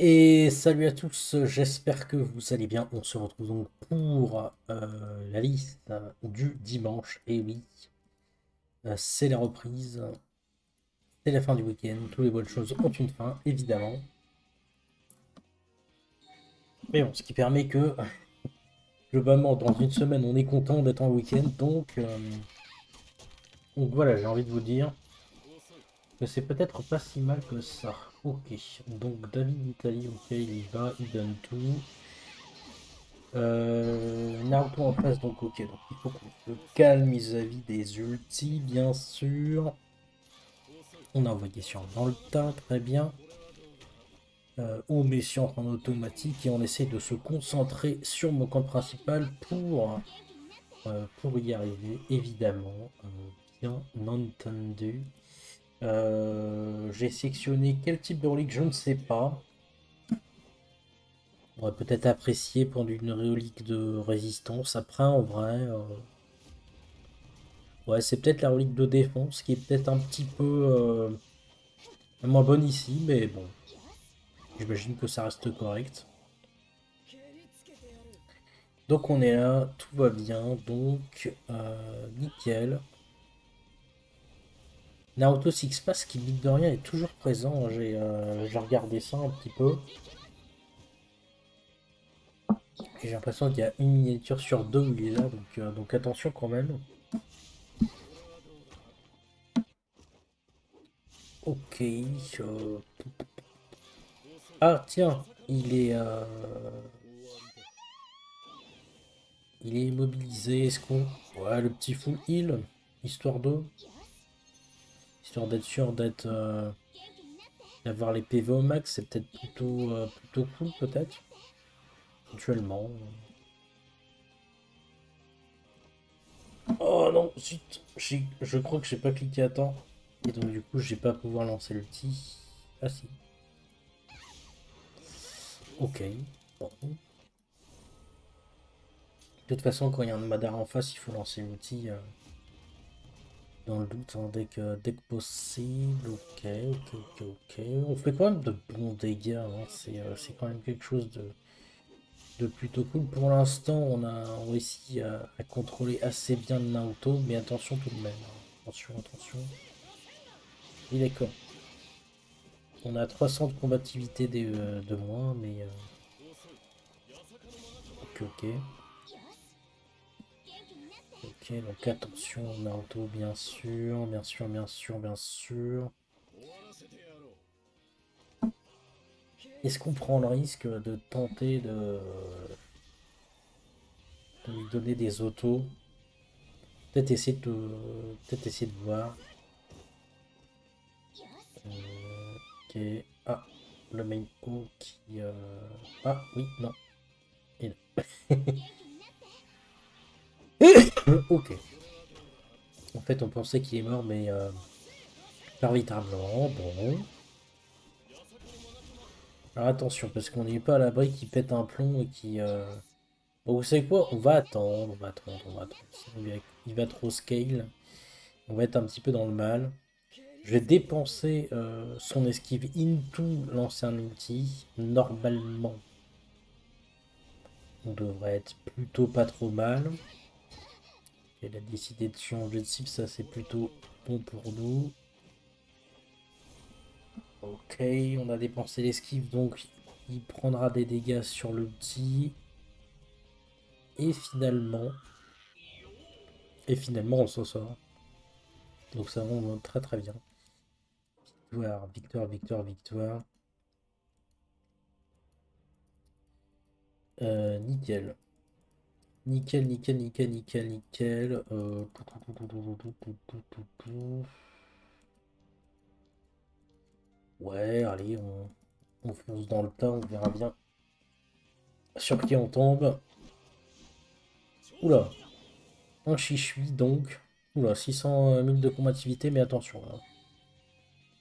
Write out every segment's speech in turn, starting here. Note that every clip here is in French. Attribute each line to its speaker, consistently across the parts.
Speaker 1: Et salut à tous, j'espère que vous allez bien. On se retrouve donc pour euh, la liste du dimanche. Et oui, euh, c'est la reprise, c'est la fin du week-end. Toutes les bonnes choses ont une fin, évidemment. Mais bon, ce qui permet que, globalement, dans une semaine, on est content d'être en week-end. Donc, euh, donc voilà, j'ai envie de vous dire que c'est peut-être pas si mal que ça. Ok, donc David Italie, ok, il y va, il donne tout. Euh, Naruto en place, donc ok, donc il faut qu'on se calme vis-à-vis des ultis, bien sûr. On a envoyé sur dans le tas, très bien. Euh, on met sur en automatique et on essaie de se concentrer sur mon camp principal pour, euh, pour y arriver, évidemment. Euh, bien entendu. Euh, j'ai sectionné quel type de relique, je ne sais pas. On va peut-être apprécier pour une relique de résistance. Après, en vrai... Euh, ouais, c'est peut-être la relique de défense qui est peut-être un petit peu euh, moins bonne ici, mais bon. J'imagine que ça reste correct. Donc on est là, tout va bien, donc nickel. Naruto Six Pass qui, mine de rien, est toujours présent. Euh, j'ai regardé ça un petit peu. J'ai l'impression qu'il y a une miniature sur deux où il est là, donc, euh, attention quand même. Ok. Euh, ah tiens, il est... Il est immobilisé, est-ce qu'on... Ouais, le petit full heal, histoire de d'être sûr d'être euh, d'avoir les PV au max, c'est peut-être plutôt euh, plutôt cool peut-être. Actuellement. Oh non, zut, je crois que j'ai pas cliqué à temps. Et donc du coup, j'ai pas pouvoir lancer le petit. Ah si. Ok. Bon. De toute façon, quand il y a un Madara en face, il faut lancer l'outil. Euh, dans le doute, hein, dès, que, dès que possible. Ok, ok, ok, ok. On fait quand même de bons dégâts. Hein. Euh, c'est quand même quelque chose de, de plutôt cool. Pour l'instant, on a réussi à, contrôler assez bien le Naoto. Mais attention tout de même. Hein. Attention, attention. Il est con. On a 300 de combativité de, euh, de moins, mais... Euh, ok, ok. Ok, donc attention Naruto, bien sûr, bien sûr, bien sûr, bien sûr. Est-ce qu'on prend le risque de tenter de, lui donner des autos? Peut-être essayer de peut-être essayer de voir. Euh, ok. Ah, le main qui. Euh, ah oui, non. Et non. ok. En fait, on pensait qu'il est mort, mais euh, Bon. Alors attention, parce qu'on n'est pas à l'abri qui pète un plomb et qui... Euh... Bon, vous savez quoi? On va attendre, on va attendre, on va attendre. Il va trop scale. On va être un petit peu dans le mal. Je vais dépenser euh, son esquive into lancer un ulti. Normalement, on devrait être plutôt pas trop mal. Elle a décidé de changer de cible, ça c'est plutôt bon pour nous. Ok, on a dépensé l'esquive, donc il prendra des dégâts sur l'ulti. Et finalement... Et finalement on s'en sort. Donc ça va très très bien. Victoire, victoire, victoire, victoire. Euh, nickel. Nickel, nickel, nickel, nickel, nickel. Ouais, allez, on, on fonce dans le tas, on verra bien sur qui on tombe. Oula, un chichui donc. Oula, 600 000 de combativité, mais attention. Là.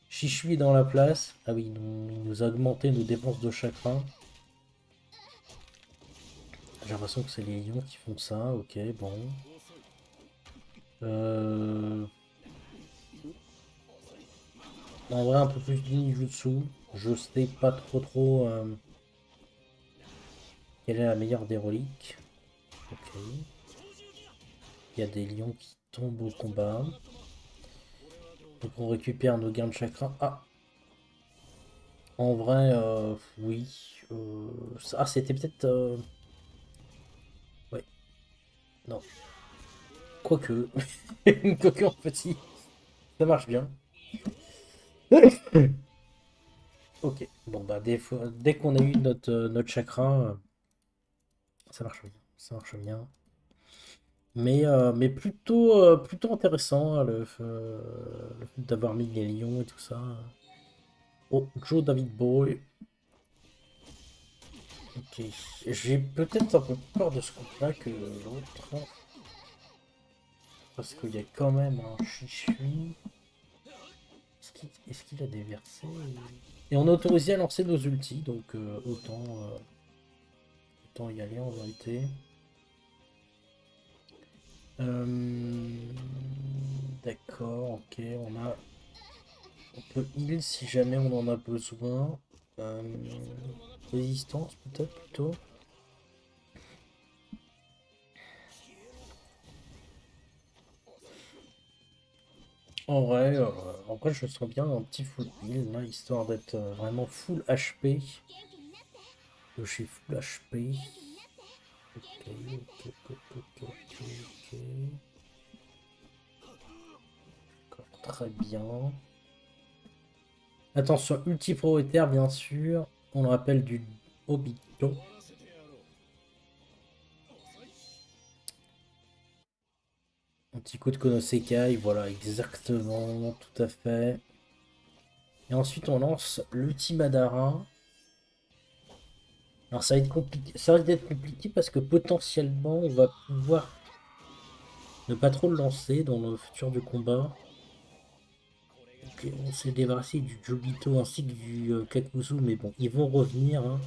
Speaker 1: Chichui dans la place. Ah oui, il nous a augmenté nos dépenses de chakra. J'ai l'impression que c'est les lions qui font ça, ok, bon. Euh... En vrai, un peu plus de dessous. Je sais pas trop trop euh, quelle est la meilleure des reliques. Ok. Il y a des lions qui tombent au combat. Donc on récupère nos gains de chakra. Ah En vrai, euh, oui. Euh, ah, c'était peut-être... Non. Quoique. Quoique, en si. Ça marche bien. ok. Bon, bah, dès, dès qu'on a eu notre, euh, notre chakra, euh, ça marche bien. Ça marche bien. Mais, euh, mais plutôt, plutôt intéressant, hein, le, fait d'avoir mis les lions et tout ça. Oh, Joe David Boy. Ok. J'ai peut-être un peu peur de ce coup-là que l'autre. Parce qu'il y a quand même un chichui. Est-ce qu'il a déversé Et on est autorisé à lancer nos ultis, donc euh, autant, euh, autant y aller en vérité. Euh, d'accord, ok, on a... On peut heal si jamais on en a besoin. Résistance peut-être plutôt. En vrai, euh, en vrai, je sens bien un petit full heal, là, histoire d'être euh, vraiment full HP. Je suis full HP. Ok, ok, ok. Très bien. Attention, ulti pro bien sûr. On le rappelle du Obito. Un petit coup de Konosekai, voilà, exactement, tout à fait. Et ensuite, on lance l'Ultimadara. Alors, ça va être compliqué. Ça risque d'être compliqué parce que potentiellement, on va pouvoir ne pas trop le lancer dans le futur du combat. On s'est débarrassé du Jobito ainsi que du euh, Kakuzu, mais bon, ils vont revenir. Hein.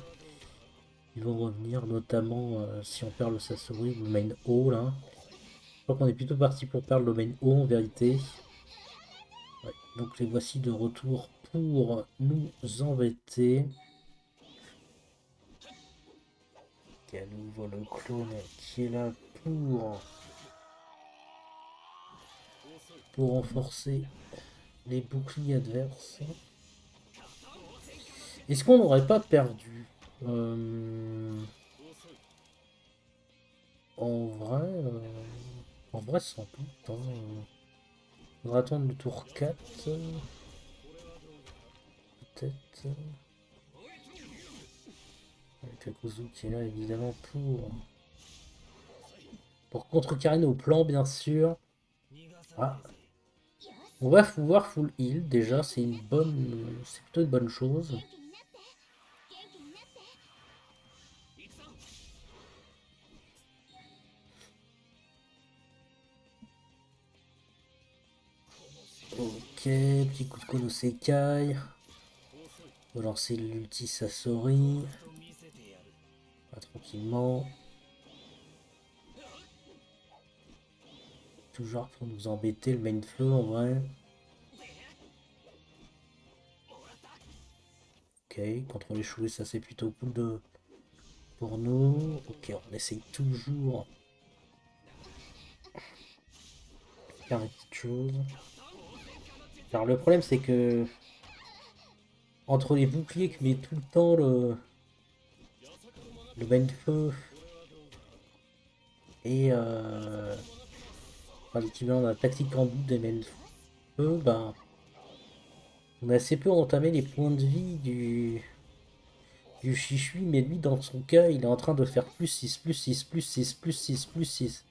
Speaker 1: Ils vont revenir, notamment euh, si on perd le Sasori ou le Main Hall. Hein qu'on est plutôt parti pour perdre le domaine haut en vérité. donc les voici de retour pour nous embêter. À nouveau le clone qui est là pour renforcer les boucliers adverses. Est-ce qu'on n'aurait pas perdu euh, En vrai... Euh, en vrai, sans doute. Hein. On va attendre le tour 4. Peut-être. Avec Kakuzu qui est là évidemment pour. Pour contrecarrer nos plans, bien sûr. Ah. On va pouvoir full heal. Déjà, c'est une bonne. C'est plutôt une bonne chose. Ok, petit coup de Konosekai. On va lancer l'ulti Sasori. tranquillement. Toujours pour nous embêter le main flow en vrai. Ok, contre les ça c'est plutôt cool de pour nous. Ok, on essaye toujours faire une petite chose. Alors le problème c'est que entre les boucliers que met tout le temps le le bain de feu et euh, enfin, l'équivalent d'un tactique en bout des mains de feu, ben on a assez peu entamé les points de vie du du chichui, mais lui dans son cas il est en train de faire plus 6, plus 6, plus 6, plus 6, plus 6.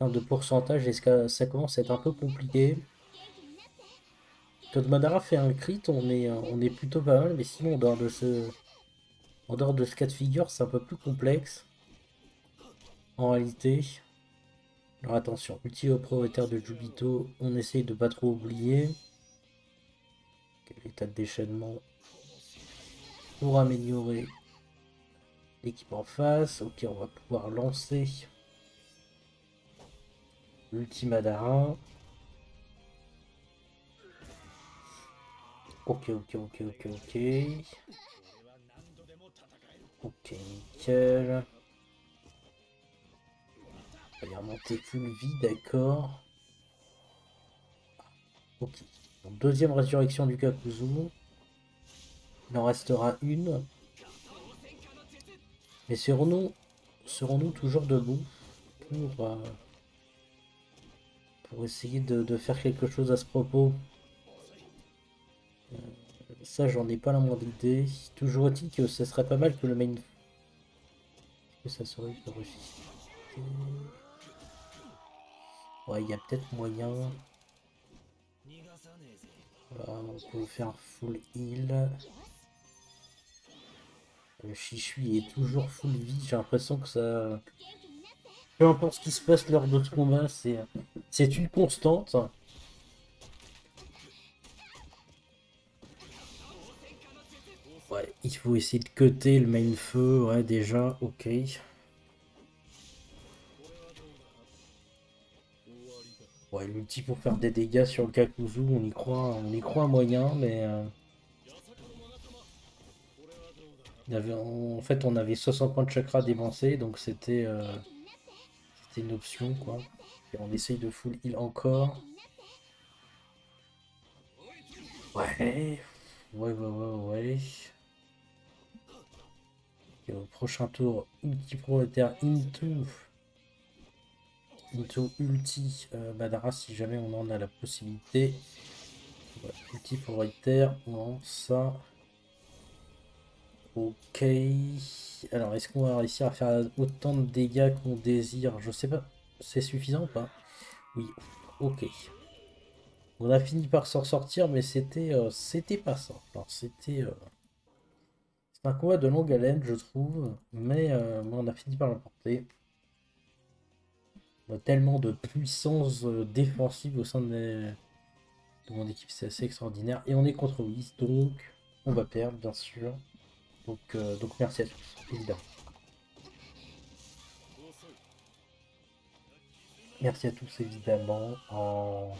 Speaker 1: de pourcentage, est-ce que ça commence à être un peu compliqué? Quand Madara fait un crit, on est, on est plutôt pas mal, mais sinon, en dehors de ce, en dehors de ce cas de figure, c'est un peu plus complexe. En réalité. Alors attention, ulti propriétaire de Jubito, on essaye de pas trop oublier. Quel état de déchaînement pour améliorer l'équipe en face. Ok, on va pouvoir lancer l'ulti Madara. Ok, ok, ok, ok, ok. Ok, nickel. Y remonter full vie, d'accord. Ok. Deuxième résurrection du Kakuzu. Il en restera une. Mais serons-nous serons-nous toujours debout pour, euh, essayer de, faire quelque chose à ce propos? Euh, Ça, j'en ai pas la moindre idée. Toujours est-il que ce serait pas mal que le main... que ça serait que Ouais, il y a peut-être moyen... Voilà, on peut faire full heal. Le Chichui est toujours full vie. J'ai l'impression que ça... Peu importe ce qui se passe lors de ce combat, c'est une constante. Ouais, il faut essayer de cutter le main feu. Ouais, déjà, ok. Ouais, l'outil pour faire des dégâts sur le Kakuzu, on y croit, on y croit moyen, mais... Euh, en fait, on avait 60 points de chakra dépensés, donc c'était euh, une option, quoi. Et on essaye de full heal encore. Ouais. Ouais, ouais, ouais, ouais. au prochain tour, ulti prolétaire into. Into ulti euh, Madara si jamais on en a la possibilité. ulti prolétaire, on ça. Ok. Alors, est-ce qu'on va réussir à faire autant de dégâts qu'on désire? Je sais pas. C'est suffisant ou pas? Oui. Ok. On a fini par s'en sortir, mais c'était euh, c'était pas ça. c'était... Euh, c'est un combat de longue haleine, je trouve. Mais euh, on a fini par l'emporter. Tellement de puissance défensive au sein de, mon équipe, c'est assez extraordinaire. Et on est contre 8, donc on va perdre, bien sûr. Donc, euh, donc merci à tous, évidemment. Merci à tous, évidemment. En...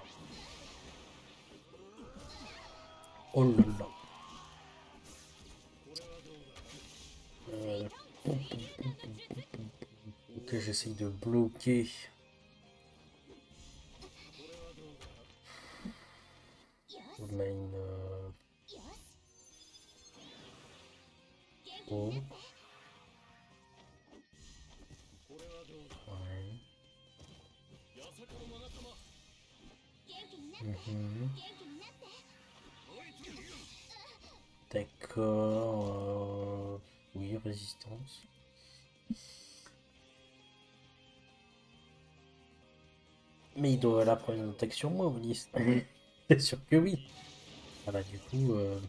Speaker 1: Oh là là. Euh... Ok, j'essaye de bloquer. Euh... Mhm. D'accord. Euh, oui, résistance. Mais il doit la première protection, moi, vous dites. C'est sûr que oui. Ah bah du coup... Euh...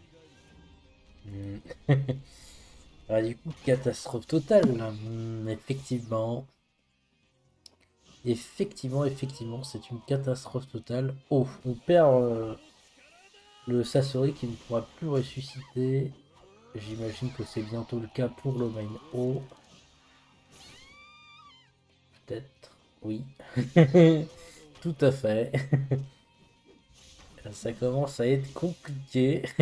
Speaker 1: Hmm. Ah, du coup, catastrophe totale. Hmm, effectivement. Effectivement, effectivement, c'est une catastrophe totale. Oh, on perd euh, le Sasori qui ne pourra plus ressusciter. J'imagine que c'est bientôt le cas pour le main O. Peut-être. Oui. Tout à fait. Ça commence à être compliqué.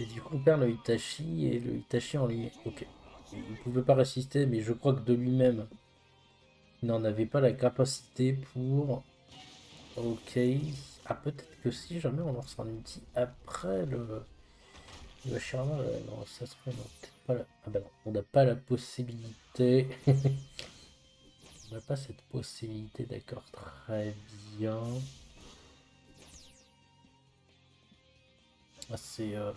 Speaker 1: Et du coup, on perd le Itachi et le Itachi en lui. Ok. Il ne pouvait pas résister, mais je crois que de lui-même, il n'en avait pas la capacité pour. Ok. Ah, peut-être que si jamais on lance un outil après le. Le euh, non, ça se pas Ah bah on n'a pas la possibilité. on n'a pas cette possibilité, d'accord, très bien. C'est euh,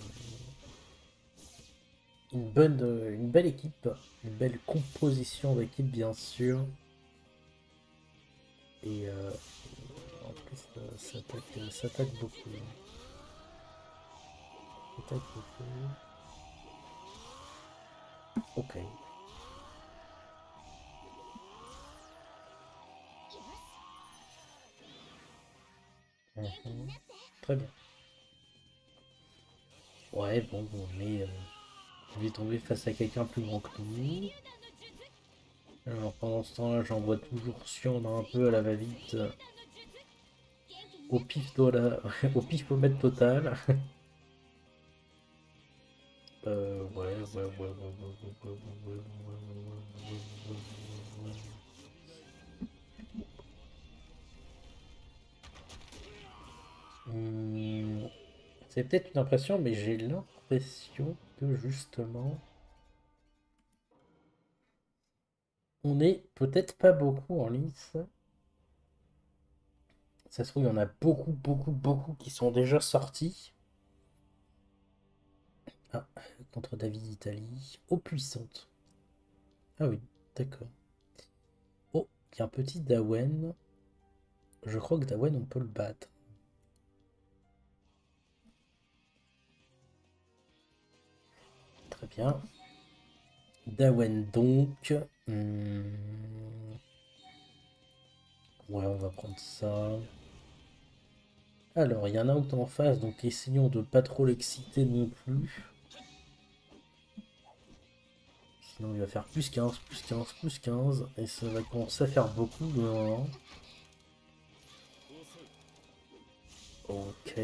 Speaker 1: une bonne, euh, une belle équipe, une belle composition d'équipe bien sûr. Et euh, en plus, ça attaque, beaucoup. Ça attaque beaucoup. Ok. Mhm. Très bien. Ouais, bon, mais euh, je vais tomber face à quelqu'un plus grand que nous. Alors pendant ce temps-là, j'envoie toujours Sion un peu à la va-vite au pif dollar, au pifomètre total. Euh, ouais, ouais, ouais, ouais, ouais, ouais, C'est peut-être une impression, mais j'ai l'impression que justement, on est peut-être pas beaucoup en lice. Ça se trouve, il y en a beaucoup, beaucoup, beaucoup qui sont déjà sortis. Ah, contre David Italie. Oh, puissante. Ah oui, d'accord. Oh, il y a un petit Dawen. Je crois que Dawen, on peut le battre. Très bien. Dawen donc. Hmm. Ouais, on va prendre ça. Alors, il y en a autre en face, donc essayons de pas trop l'exciter non plus. Sinon, il va faire plus 15, plus 15, plus 15, et ça va commencer à faire beaucoup de Ok.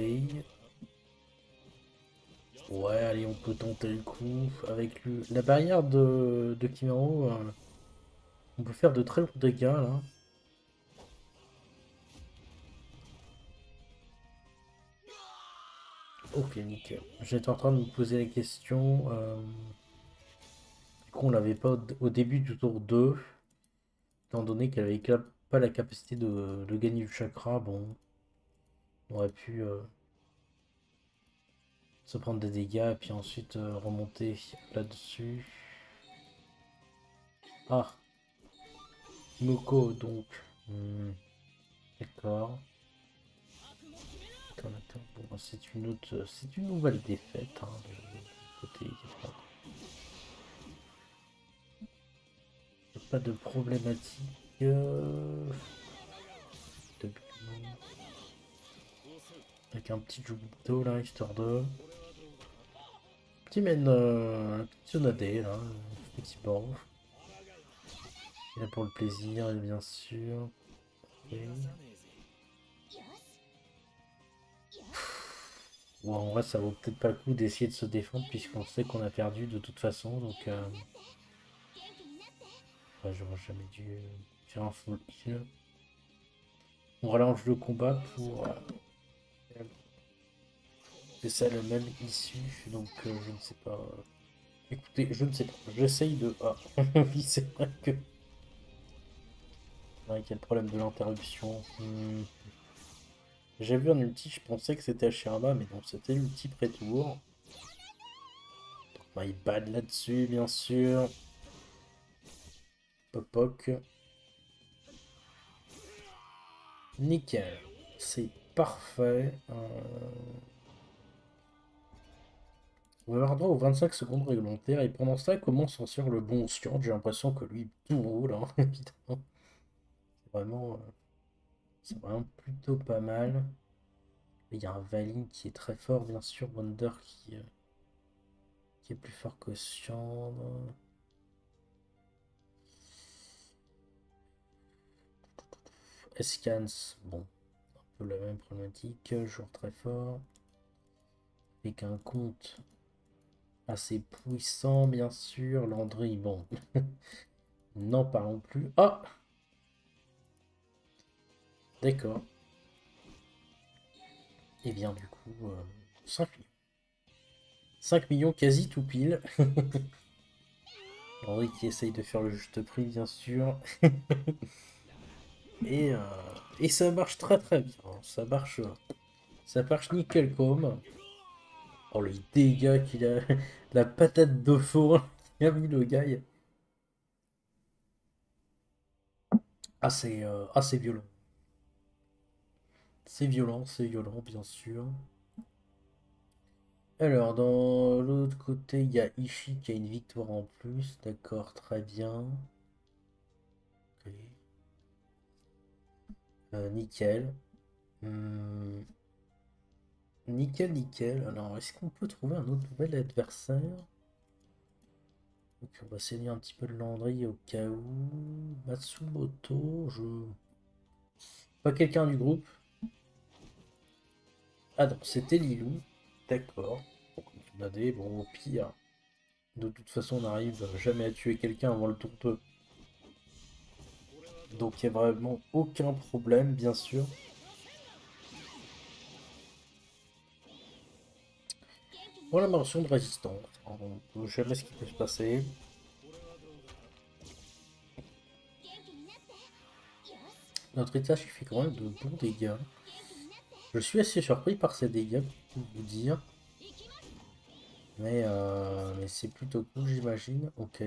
Speaker 1: Ouais, allez, on peut tenter le coup. Avec le... la barrière de, de Kimaro, euh, on peut faire de très lourds dégâts, là. Ok, nickel. J'étais en train de me poser la question. Euh... Du coup, on l'avait pas au, début du tour 2. Étant donné qu'elle avait pas la capacité de, gagner du chakra, bon. On aurait pu euh, se prendre des dégâts et puis ensuite euh, remonter là-dessus. Ah Moko donc. Hmm. D'accord. Bon, c'est une autre, c'est une nouvelle défaite. Hein, de, côté, pas de problématique. Euh, Avec un petit Jubito là, histoire de. Petit mène, euh, un petit zonadé là, un petit bord. Et là pour le plaisir, bien sûr. en vrai, ça vaut peut-être pas le coup d'essayer de se défendre puisqu'on sait qu'on a perdu de toute façon. Donc, euh... j'aurais jamais dû faire un full kill. On relance le combat pour. C'est ça le même issue, donc euh, je ne sais pas. Écoutez, je ne sais pas. J'essaye de. Ah, oui, c'est vrai que. Ouais, il y a le problème de l'interruption. Hmm. J'ai vu un ulti, je pensais que c'était Ashirama, mais non, c'était l'ulti pré-tour. My bad là-dessus, bien sûr. Popok. Nickel. C'est parfait. Euh, on va avoir droit aux 25 secondes réglementaires. Et pendant ça, comment s'en sort le bon Sion J'ai l'impression que lui, tout roule, hein, évidemment. C'est vraiment... Euh, c'est vraiment plutôt pas mal. Il y a un Valin qui est très fort, bien sûr. Wonder qui, euh, est plus fort que Sion. Escans, bon, un peu la même problématique. Joueur très fort. Avec un compte assez puissant, bien sûr. Landry, bon. N'en parlons plus. Ah D'accord. Et bien du coup, 5 euh, millions. 5 millions quasi tout pile. Henri qui essaye de faire le juste prix, bien sûr. et, euh, et ça marche très très bien. Ça marche, ça marche nickel comme. Oh le dégât qu'il a. La patate de four qu'il a mis le gars. Assez, euh, assez violent. C'est violent, c'est violent, bien sûr. Alors, dans l'autre côté, il y a Ishii qui a une victoire en plus. D'accord, très bien. Euh, nickel. Hmm. Nickel, nickel. Alors, est-ce qu'on peut trouver un autre nouvel adversaire? On va essayer un petit peu de Landry au cas où. Matsumoto, je... Pas quelqu'un du groupe Ah non, c'était Lilou. D'accord. On bon, au pire. De toute façon, on n'arrive jamais à tuer quelqu'un avant le tour 2. Donc il n'y a vraiment aucun problème, bien sûr. Pour la mention de résistance, on ne jamais ce qui peut se passer. Notre étage fait quand même de bons dégâts. Je suis assez surpris par ces dégâts, pour vous dire. Mais, euh, mais c'est plutôt cool, j'imagine. Ok.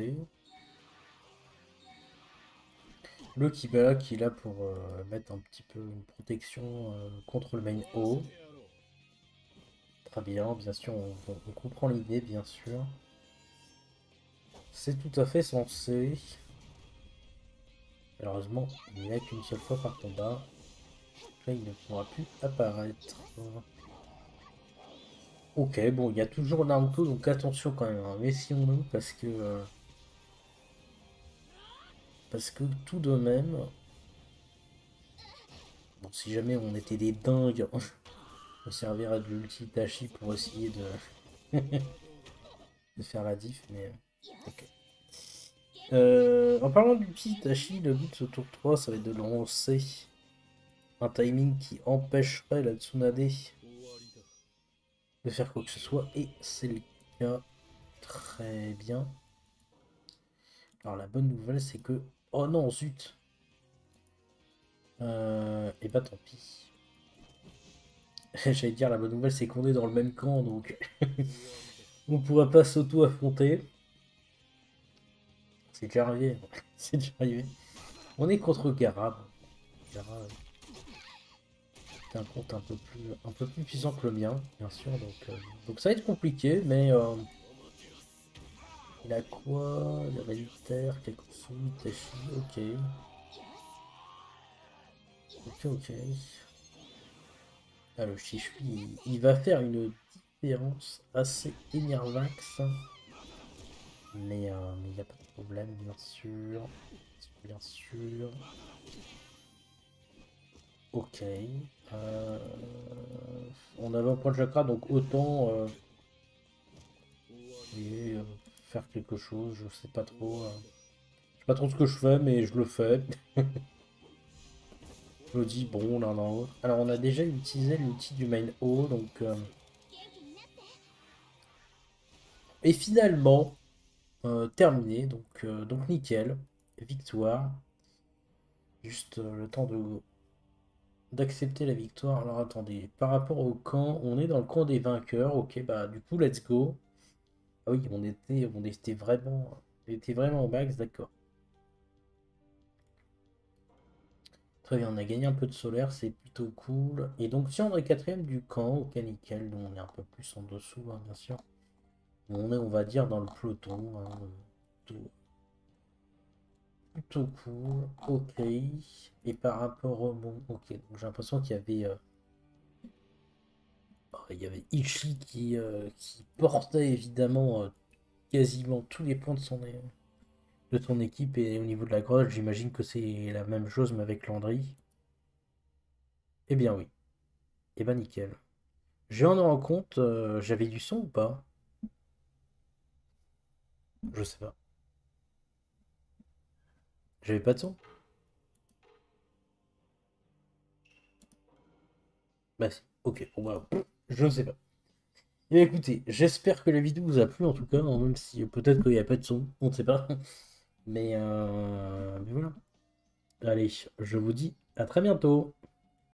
Speaker 1: Le Kiba qui est là pour euh, mettre un petit peu une protection euh, contre le main haut. Très bien, bien sûr, on, comprend l'idée, bien sûr. C'est tout à fait sensé. Malheureusement, il n'y a qu'une seule fois par combat. Là, il ne pourra plus apparaître. Ok, bon, il y a toujours Naruto, donc attention quand même. Hein. Messions-nous, parce que... Euh, parce que tout de même... Bon, si jamais on était des dingues, on servirait de l'ulti Tachi pour essayer de... faire la diff, mais... Ok. Euh, en parlant d'ulti Tachi, le but de ce tour 3, ça va être de lancer un timing qui empêcherait la Tsunade de faire quoi que ce soit. Et c'est le cas. Très bien. Alors la bonne nouvelle, c'est que Oh non, zut. Euh, et bah tant pis. J'allais dire, la bonne nouvelle, c'est qu'on est dans le même camp, donc on pourra pas s'auto-affronter. C'est déjà arrivé. c'est déjà arrivé. On est contre Gara. Gara, c'est un compte un peu plus un peu plus puissant que le mien, bien sûr. Donc, euh, donc ça va être compliqué, mais euh, il a quoi? Il a militaire, Kakusu, Itachi, ok. Ok, ok. Ah, le Shishui, il, va faire une différence assez énervax. Mais euh, il n'y a pas de problème, bien sûr. Bien sûr. Ok. Euh, on avait un point de chakra, donc autant... Euh, faire quelque chose, je sais pas trop. Je sais pas trop ce que je fais, mais je le fais. je bon, l'un dans. Alors, on a déjà utilisé l'outil du main haut, donc... Euh. Et finalement, euh, terminé, donc, donc nickel. Victoire. Juste le temps de d'accepter la victoire. Alors attendez, par rapport au camp, on est dans le camp des vainqueurs. Ok, bah du coup, let's go. Ah oui, on était, on était vraiment, on était vraiment au max, d'accord. On a gagné un peu de solaire, c'est plutôt cool. Et donc, si on est quatrième du camp, ok, nickel, on est un peu plus en dessous, hein, bien sûr. On est, on va dire, dans le peloton. Hein, plutôt, cool, ok. Et par rapport au... Bon, ok, j'ai l'impression qu'il y avait... Euh, il y avait Ichi qui, euh, portait évidemment euh, quasiment tous les points de son, de ton équipe et au niveau de la grotte, j'imagine que c'est la même chose mais avec Landry. Eh bien oui. Eh ben nickel. Je en rends compte, euh, j'avais du son ou pas? Je sais pas. J'avais pas de son Bah si. Ok, bon bah... Je sais pas. Et écoutez, j'espère que la vidéo vous a plu en tout cas, hein, même si peut-être qu'il n'y a pas de son, on ne sait pas. Mais, euh, voilà. Allez, je vous dis à très bientôt.